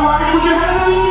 Mike, put your hands in.